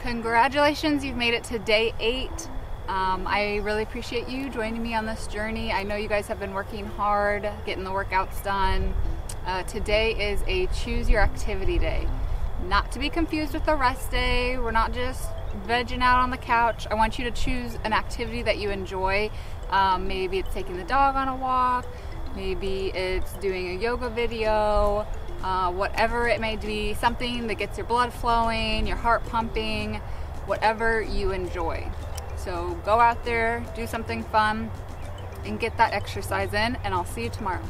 Congratulations, you've made it to day eight. Um, I really appreciate you joining me on this journey. I know you guys have been working hard, getting the workouts done. Uh, today is a choose your activity day. Not to be confused with the rest day. We're not just vegging out on the couch. I want you to choose an activity that you enjoy. Um, maybe it's taking the dog on a walk, Maybe it's doing a yoga video. Uh, whatever it may be, something that gets your blood flowing, your heart pumping, whatever you enjoy. So go out there, do something fun, and get that exercise in, and I'll see you tomorrow.